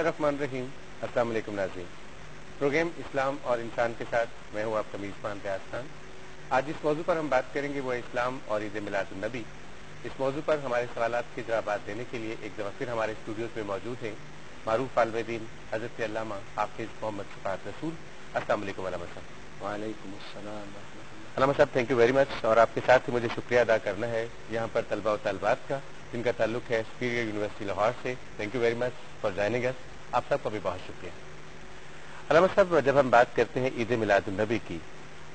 اللہ الرحمن الرحیم۔ السلام علیکم ناظرین۔ پروگرام اسلام اور انسان کے ساتھ میں ہوں آپ کا میزبان ریاض خان۔ آج جس موضوع پر ہم بات کریں گے وہ اسلام اور عید میلاد النبی۔ اس موضوع پر ہمارے سوالات کے جوابات دینے کے لیے ایک دفعہ پھر ہمارے اسٹوڈیوز میں موجود ہیں۔ معروف عالم دین حضرت علامہ حافظ محمد شفاعت رسول۔ السلام علیکم علامہ صاحب۔ وعلیکم السلام علامہ صاحب تھینک یو ویری مچ اور آپ کے ساتھ ہی مجھے شکریہ ادا کرنا ہے یہاں پر طلبہ و طالبات کا جن کا تعلق ہے سپیریئر یونیورسٹی لاہور سے۔ Thank you very much for joining اس آپ سب کا بھی بہت شکریہ۔ علامہ صاحب، جب ہم بات کرتے ہیں عید میلاد النبی کی،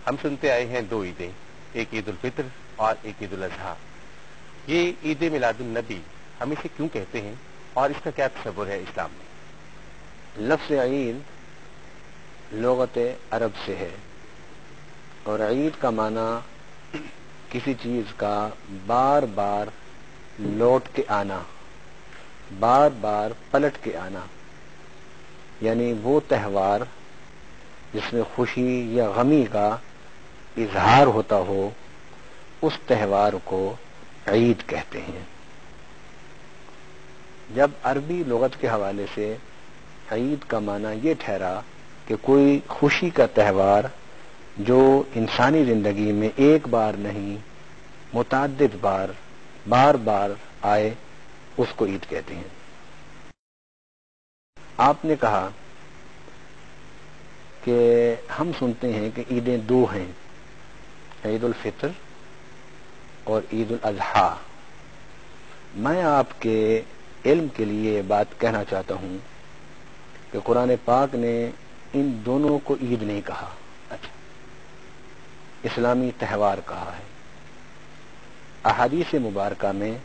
ہم سنتے آئے ہیں دو عیدیں، ایک عید الفطر اور ایک عید الاضحیٰ۔ یہ عید میلاد النبی ہم اسے کیوں کہتے ہیں اور اس کا کیا تصور ہے اسلام میں؟ لفظ عید لغت عرب سے ہے اور عید کا معنی کسی چیز کا بار بار لوٹ کے آنا، بار بار پلٹ کے آنا۔ یعنی وہ تہوار جس میں خوشی یا غمی کا اظہار ہوتا ہو، اس تہوار کو عید کہتے ہیں۔ جب عربی لغت کے حوالے سے عید کا معنی یہ ٹھہرا کہ کوئی خوشی کا تہوار جو انسانی زندگی میں ایک بار نہیں، متعدد بار بار بار آئے، اس کو عید کہتے ہیں۔ آپ نے کہا کہ ہم سنتے ہیں کہ عیدیں دو ہیں، عید الفطر اور عید الاضحیٰ۔ میں آپ کے علم کے لیے بات کہنا چاہتا ہوں کہ قرآن پاک نے ان دونوں کو عید نہیں کہا۔ اچھا اسلامی تہوار کہا ہے۔ احادیث مبارکہ میں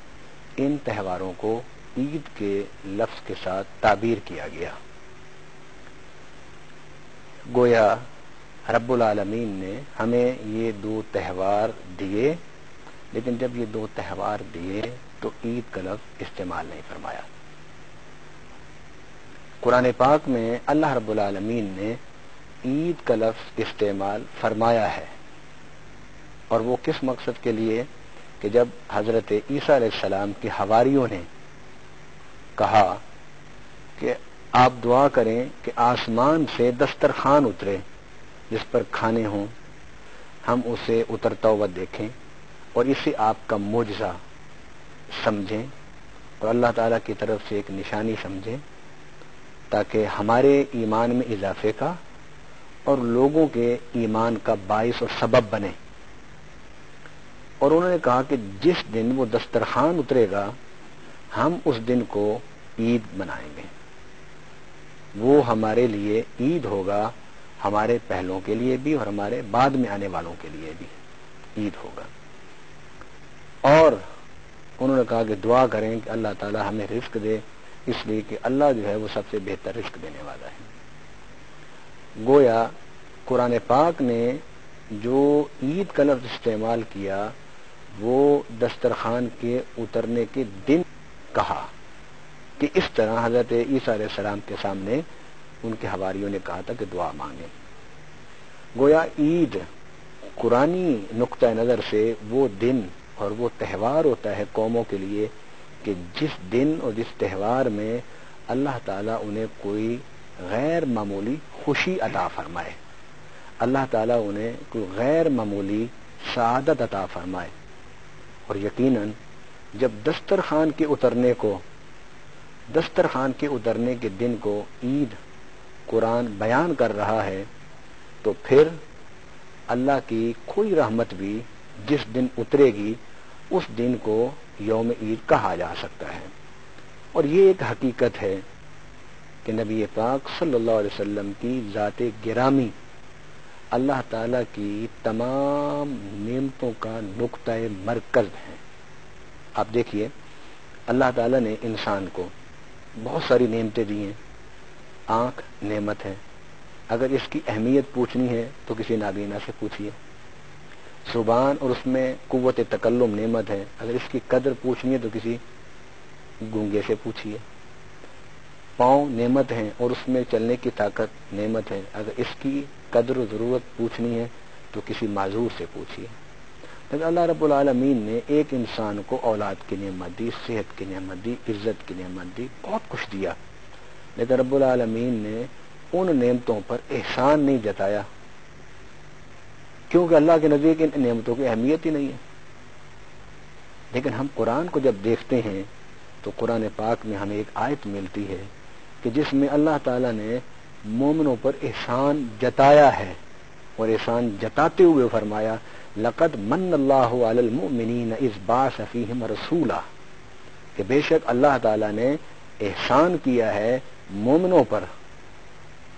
ان تہواروں کو عید کے لفظ کے ساتھ تعبیر کیا گیا۔ گویا رب العالمین نے ہمیں یہ دو تہوار دیے، لیکن جب یہ دو تہوار دیے تو عید کا لفظ استعمال نہیں فرمایا۔ قرآن پاک میں اللہ رب العالمین نے عید کا لفظ استعمال فرمایا ہے، اور وہ کس مقصد کے لیے؟ کہ جب حضرت عیسیٰ علیہ السلام کی ہواریوں نے کہا کہ آپ دعا کریں کہ آسمان سے دسترخوان اترے جس پر کھانے ہوں۔ ہم اسے اترتا ہوا دیکھیں اور اسے آپ کا معجزہ سمجھیں اور اللہ تعالی کی طرف سے ایک نشانی سمجھیں تاکہ ہمارے ایمان میں اضافے کا اور لوگوں کے ایمان کا باعث اور سبب بنے۔ اور انہوں نے کہا کہ جس دن وہ دسترخوان اترے گا، ہم اس دن کو عید منائیں گے۔ وہ ہمارے لیے عید ہوگا، ہمارے پہلوں کے لیے بھی اور ہمارے بعد میں آنے والوں کے لیے بھی عید ہوگا۔ اور انہوں نے کہا کہ دعا کریں کہ اللہ تعالی ہمیں رزق دے، اس لیے کہ اللہ جو ہے وہ سب سے بہتر رزق دینے والا ہے۔ گویا قرآن پاک نے جو عید کا لفظ استعمال کیا، وہ دسترخوان کے اترنے کے دن کہا۔ کہ اس طرح حضرت عیسیٰ علیہ السلام کے سامنے ان کے حواریوں نے کہا تھا کہ دعا مانگے گویا عید قرآن نقطۂ نظر سے وہ دن اور وہ تہوار ہوتا ہے قوموں کے لیے کہ جس دن اور جس تہوار میں اللہ تعالیٰ انہیں کوئی غیر معمولی خوشی عطا فرمائے۔ اللہ تعالیٰ انہیں کوئی غیر معمولی سعادت عطا فرمائے۔ اور یقیناً جب دسترخوان کے اترنے کو دسترخوان کے اترنے کے دن کو عید قرآن بیان کر رہا ہے، تو پھر اللہ کی کوئی رحمت بھی جس دن اترے گی، اس دن کو یوم عید کہا جا سکتا ہے۔ اور یہ ایک حقیقت ہے کہ نبی پاک صلی اللہ علیہ وسلم کی ذات گرامی اللہ تعالی کی تمام نعمتوں کا نقطۂ مرکز ہے آپ دیکھیے، اللہ تعالیٰ نے انسان کو بہت ساری نعمتیں دی ہیں۔ آنکھ نعمت ہے۔ اگر اس کی اہمیت پوچھنی ہے تو کسی نابینا سے پوچھیے زبان اور اس میں قوت تکلم نعمت ہے۔ اگر اس کی قدر پوچھنی ہے تو کسی گونگے سے پوچھیے پاؤں نعمت ہیں اور اس میں چلنے کی طاقت نعمت ہے۔ اگر اس کی قدر و ضرورت پوچھنی ہے تو کسی معذور سے پوچھیے لیکن اللہ رب العالمین نے ایک انسان کو اولاد کی نعمت دی، صحت کی نعمت دی، عزت کی نعمت دی، بہت کچھ دیا۔ لیکن رب العالمین نے ان نعمتوں پر احسان نہیں جتایا۔ کیونکہ اللہ کے نزدیک ان نعمتوں کی اہمیت ہی نہیں ہے۔ لیکن ہم قرآن کو جب دیکھتے ہیں، تو قرآن پاک میں ہمیں ایک آیت ملتی ہے کہ جس میں اللہ تعالی نے مومنوں پر احسان جتایا ہے اور احسان جتاتے ہوئے فرمایا لقد من اللہ المؤمنین اس باس فیہم رسولہ کہ بے شک اللہ تعالی نے احسان کیا ہے مومنوں پر۔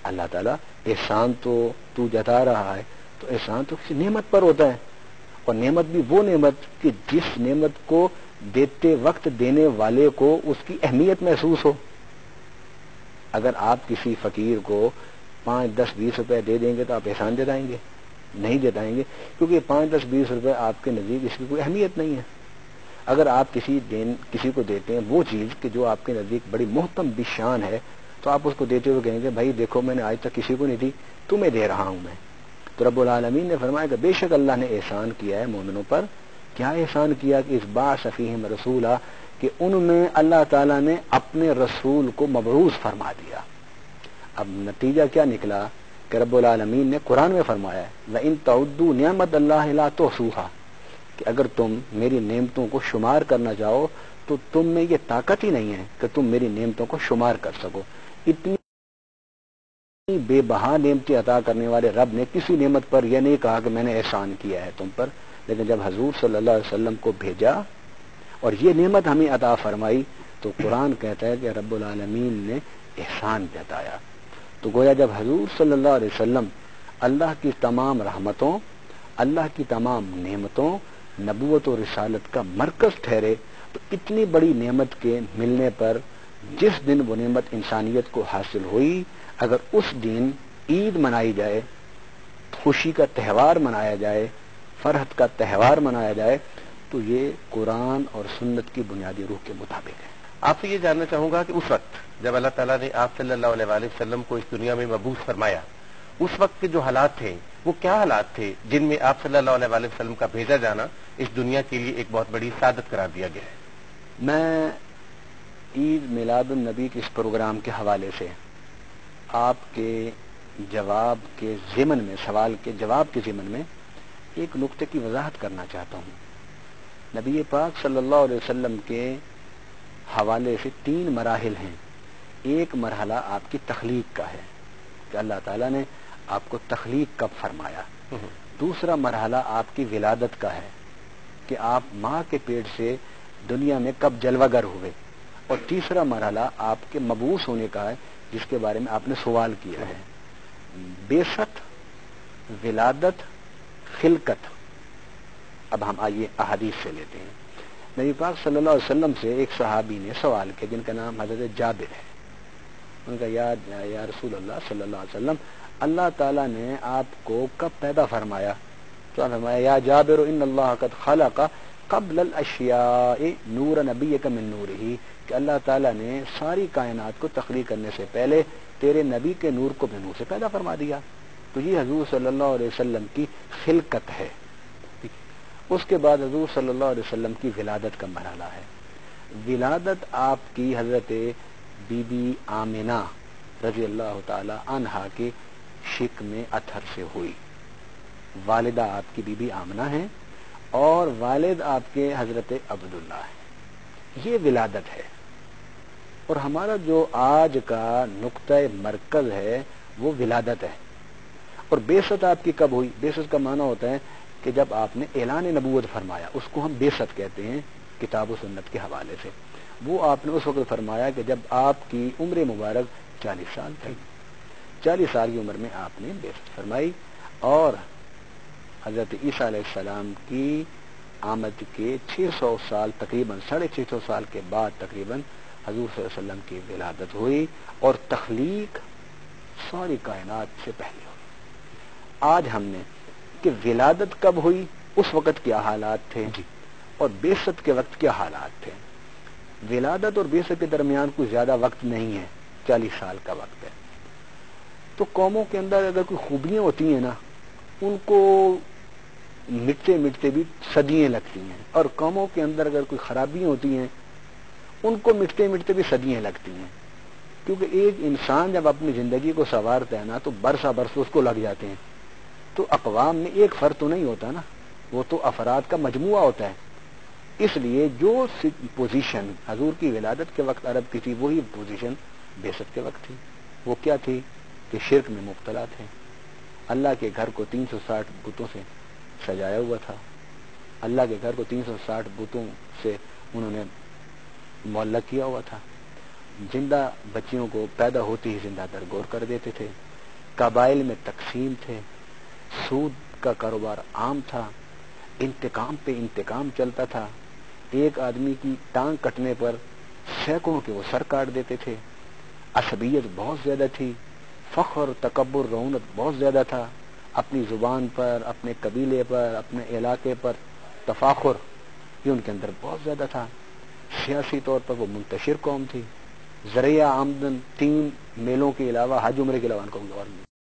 اللہ تعالیٰ، احسان تو تو جتا رہا ہے، تو احسان تو کسی نعمت پر ہوتا ہے۔ اور نعمت بھی وہ نعمت کہ جس نعمت کو دیتے وقت دینے والے کو اس کی اہمیت محسوس ہو۔ اگر آپ کسی فقیر کو پانچ دس بیس روپے دے دیں گے تو آپ احسان جتائیں گے۔ نہیں جتائیں گے، کیونکہ پانچ دس بیس روپے آپ کے نزدیک اس کی کوئی اہمیت نہیں ہے۔ اگر آپ کسی دین، کسی کو دیتے ہیں وہ چیز کہ جو آپ کے نزدیک بڑی محتم بشان ہے، تو آپ اس کو دیتے ہوئے کہیں گے، بھائی دیکھو، میں نے آج تک کسی کو نہیں دی، تمہیں دے رہا ہوں میں تو رب العالمین نے فرمایا کہ بے شک اللہ نے احسان کیا ہے مومنوں پر۔ کیا احسان کیا کہ اس با شفیم رسولہ کہ ان میں اللہ تعالیٰ نے اپنے رسول کو مبروز فرما دیا۔ اب نتیجہ کیا نکلا؟ کہ رب العالمین نے قرآن میں فرمایا ہے ان تعدو نعمت اللہ تو سوہا کہ اگر تم میری نعمتوں کو شمار کرنا چاہو، تو تم میں یہ طاقت ہی نہیں ہے کہ تم میری نعمتوں کو شمار کر سکو۔ اتنی بے بہا نعمتیں عطا کرنے والے رب نے کسی نعمت پر یہ نہیں کہا کہ میں نے احسان کیا ہے تم پر، لیکن جب حضور صلی اللہ علیہ وسلم کو بھیجا اور یہ نعمت ہمیں عطا فرمائی، تو قرآن کہتا ہے کہ رب العالمین نے احسان جتایا۔ تو گویا جب حضور صلی اللہ علیہ وسلم اللہ کی تمام رحمتوں، اللہ کی تمام نعمتوں، نبوت و رسالت کا مرکز ٹھہرے، تو اتنی بڑی نعمت کے ملنے پر جس دن وہ نعمت انسانیت کو حاصل ہوئی، اگر اس دن عید منائی جائے، خوشی کا تہوار منایا جائے، فرحت کا تہوار منایا جائے، تو یہ قرآن اور سنت کی بنیادی روح کے مطابق ہے۔ آپ سے یہ جاننا چاہوں گا کہ اس وقت جب اللہ تعالیٰ نے آپ صلی اللہ علیہ وسلم کو اس دنیا میں مبوس فرمایا، اس وقت کے جو حالات تھے، وہ کیا حالات تھے جن میں آپ صلی اللہ علیہ وسلم کا بھیجا جانا اس دنیا کے لیے ایک بہت بڑی سعادت قرار دیا گیا ہے؟ میں عید میلاد النبی کے اس پروگرام کے حوالے سے آپ کے جواب کے ضمن میں، سوال کے جواب کے ضمن میں ایک نقطے کی وضاحت کرنا چاہتا ہوں۔ نبی پاک صلی اللہ علیہ وسلم کے حوالے سے تین مراحل ہیں۔ ایک مرحلہ آپ کی تخلیق کا ہے کہ اللہ تعالیٰ نے آپ کو تخلیق کب فرمایا۔ دوسرا مرحلہ آپ کی ولادت کا ہے کہ آپ ماں کے پیٹ سے دنیا میں کب جلوہ گر ہوئے۔ اور تیسرا مرحلہ آپ کے مبوس ہونے کا ہے جس کے بارے میں آپ نے سوال کیا ہے۔ بے ست ولادت خلکت اب ہم آئیے احادیث سے لیتے ہیں۔ نبی پاک صلی اللہ علیہ وسلم سے ایک صحابی نے سوال کیا جن کا نام حضرت جابر ہے۔ ان کا یاد یا رسول اللہ صلی اللہ علیہ وسلم، اللہ تعالیٰ نے آپ کو کب پیدا فرمایا؟ تو فرمایا، یا جابر، ان اللہ قد خلق قبل الاشیاء نور نبی کا من نور ہی کہ اللہ تعالیٰ نے ساری کائنات کو تخلیق کرنے سے پہلے تیرے نبی کے نور کو بھی نور سے پیدا فرما دیا۔ تو یہ حضور صلی اللہ علیہ وسلم کی خلقت ہے۔ اس کے بعد حضور صلی اللہ علیہ وسلم کی ولادت کا مرحلہ ہے۔ ولادت آپ کی حضرت بی بی آمینہ رضی اللہ تعالی عنہا کے شک میں اتھر سے ہوئی۔ والدہ آپ کی بی بی آمنہ ہیں اور والد آپ کے حضرت عبداللہ ہیں۔ یہ ولادت ہے۔ اور ہمارا جو آج کا نقطۂ مرکز ہے وہ ولادت ہے۔ اور بےست آپ کی کب ہوئی؟ بےست کا معنی ہوتا ہے کہ جب آپ نے اعلان نبوت فرمایا، اس کو ہم بےست کہتے ہیں کتاب و سنت کے حوالے سے۔ وہ آپ نے اس وقت فرمایا کہ جب آپ کی عمر مبارک چالیس سال تھی۔ چالیس سال کی عمر میں آپ نے بےست فرمائی۔ اور حضرت عیسیٰ علیہ السلام کی آمد کے چھ سو سال تقریباً، ساڑھے چھ سو سال کے بعد تقریباً حضور صلی اللہ علیہ وسلم کی ولادت ہوئی اور تخلیق ساری کائنات سے پہلے ہوئی۔ آج ہم نے کہ ولادت کب ہوئی؟ اس وقت کیا حالات تھے؟ جی۔ اور بیست کے وقت کیا حالات تھے؟ ولادت اور بیست کے درمیان کوئی زیادہ وقت نہیں ہے چالیس سال کا وقت ہے۔ تو قوموں کے اندر اگر کوئی خوبیاں ہوتی ہیں نا ان کو مٹتے مٹتے بھی صدیاں لگتی ہیں۔ اور قوموں کے اندر اگر کوئی خرابیاں ہوتی ہیں ان کو مٹتے مٹتے بھی صدیاں لگتی ہیں۔ کیونکہ ایک انسان جب اپنی زندگی کو سنوارتا ہے نا تو برسا برس اس کو لگ جاتے ہیں۔ تو اقوام میں ایک فرد تو نہیں ہوتا نا، وہ تو افراد کا مجموعہ ہوتا ہے۔ اس لیے جو پوزیشن حضور کی ولادت کے وقت عرب کی تھی، وہی پوزیشن بیست کے وقت تھی۔ وہ کیا تھی؟ کہ شرک میں مبتلا تھے۔ اللہ کے گھر کو تین سو ساٹھ بتوں سے سجایا ہوا تھا۔ اللہ کے گھر کو تین سو ساٹھ بتوں سے انہوں نے معلق کیا ہوا تھا۔ زندہ بچیوں کو پیدا ہوتی ہی زندہ درگور کر دیتے تھے۔ قبائل میں تقسیم تھے۔ سود کا کاروبار عام تھا، انتقام پہ انتقام چلتا تھا۔ ایک آدمی کی ٹانگ کٹنے پر سینکڑوں کے وہ سر کاٹ دیتے تھے۔ عصبیت بہت زیادہ تھی، فخر، تکبر رونت بہت زیادہ تھا۔ اپنی زبان پر، اپنے قبیلے پر، اپنے علاقے پر تفاخر یہ ان کے اندر بہت زیادہ تھا۔ سیاسی طور پر وہ منتشر قوم تھی۔ ذریعہ آمدن تین میلوں کے علاوہ، حج عمرے کے علاوہ ان کو